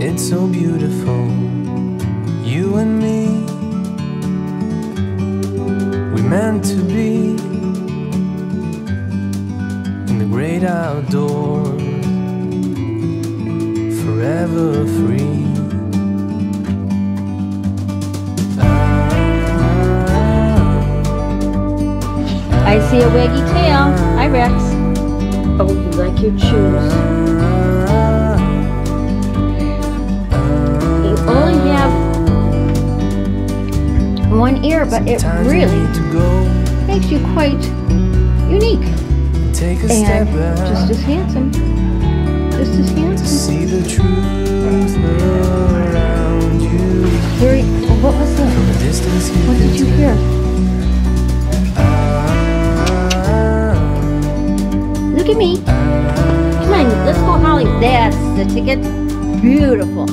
It's so beautiful, you and me. We meant to be in the great outdoors, forever free. I see a waggy tail. Hi, Rex. Oh, you like your shoes. One ear, but it really need to go makes you quite unique and take a step and back. just as handsome. Just as to handsome. see the truth around you. Very. What was From that? a distance you What did you hear? Ah, Look at me. Come on, let's go, Holly. That's the ticket. Beautiful.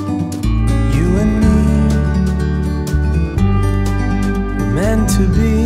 To be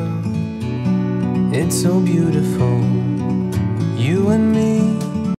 So beautiful,